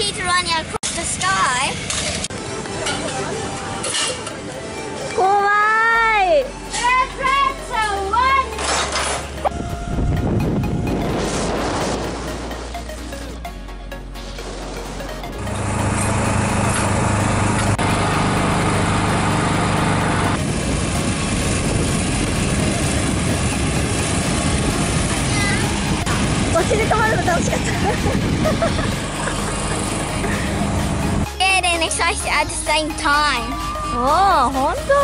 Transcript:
cheetah running across the sky. Why? What's in the command of the excited at the same time. おお本当